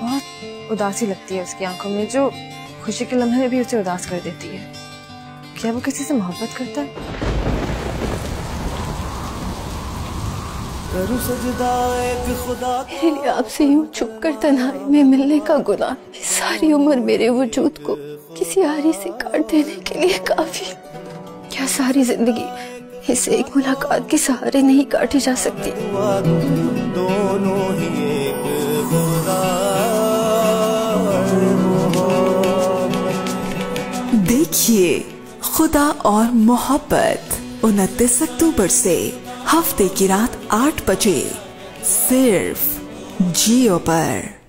बहुत उदासी लगती है उसकी आँखों में जो खुशी के लम्हे में भी उसे उदास कर देती है। क्या वो किसी से मोहब्बत करता है? मेरे लिए आपसे यूँ छुप कर तन्हाई में मिलने का गुनाह सारी उम्र मेरे वजूद को किसी आरी से काट देने के लिए काफ़ी। क्या सारी ज़िंदगी इस एक मुलाकात के सहारे नहीं काटी जा सकती। दोनों ही एक देखिए, खुदा और मोहब्बत, उनतीस अक्टूबर से हफ़्ते की रात आठ बजे, सिर्फ़ जियो पर।